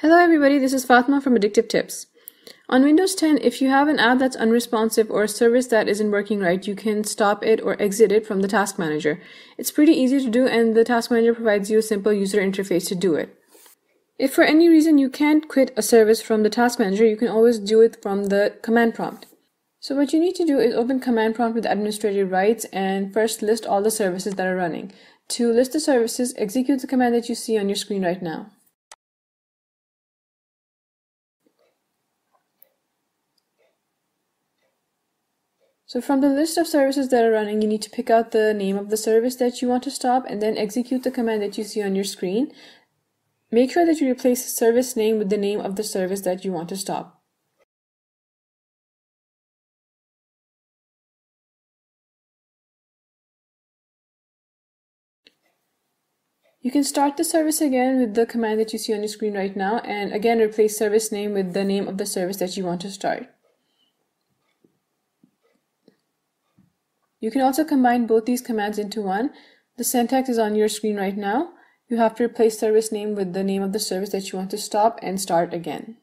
Hello everybody, this is Fatma from Addictive Tips. On Windows 10, if you have an app that's unresponsive or a service that isn't working right, you can stop it or exit it from the Task Manager. It's pretty easy to do and the Task Manager provides you a simple user interface to do it. If for any reason you can't quit a service from the Task Manager, you can always do it from the command prompt. So what you need to do is open command prompt with administrative rights and first list all the services that are running. To list the services, execute the command that you see on your screen right now. So from the list of services that are running, you need to pick out the name of the service that you want to stop and then execute the command that you see on your screen. Make sure that you replace the service name with the name of the service that you want to stop. You can start the service again with the command that you see on your screen right now and again replace service name with the name of the service that you want to start. You can also combine both these commands into one. The syntax is on your screen right now. You have to replace service name with the name of the service that you want to stop and start again.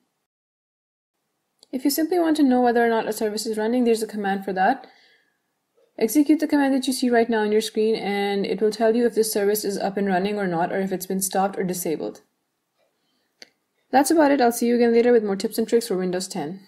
If you simply want to know whether or not a service is running, there's a command for that. Execute the command that you see right now on your screen and it will tell you if this service is up and running or not or if it's been stopped or disabled. That's about it. I'll see you again later with more tips and tricks for Windows 10.